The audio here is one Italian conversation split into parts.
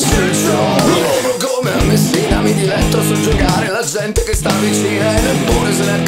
Come a Messina mi diletto a soggiogare la gente che sta vicina e neppure se ne accorge.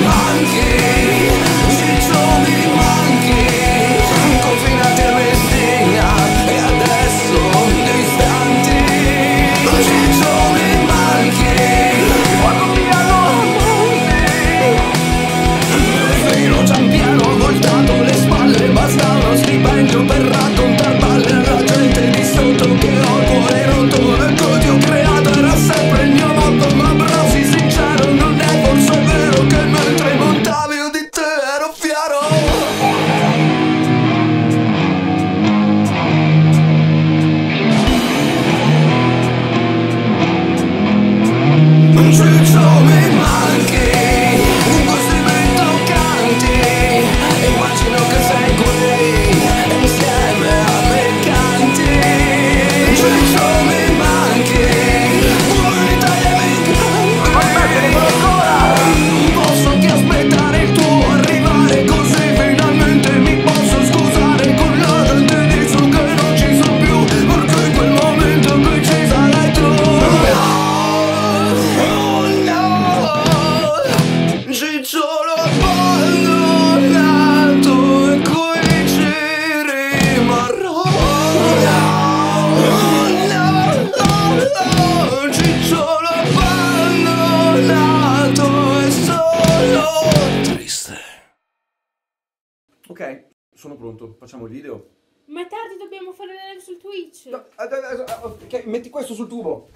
Ok, sono pronto, facciamo il video. Ma tardi dobbiamo fare la live su Twitch. No, okay, metti questo sul tubo.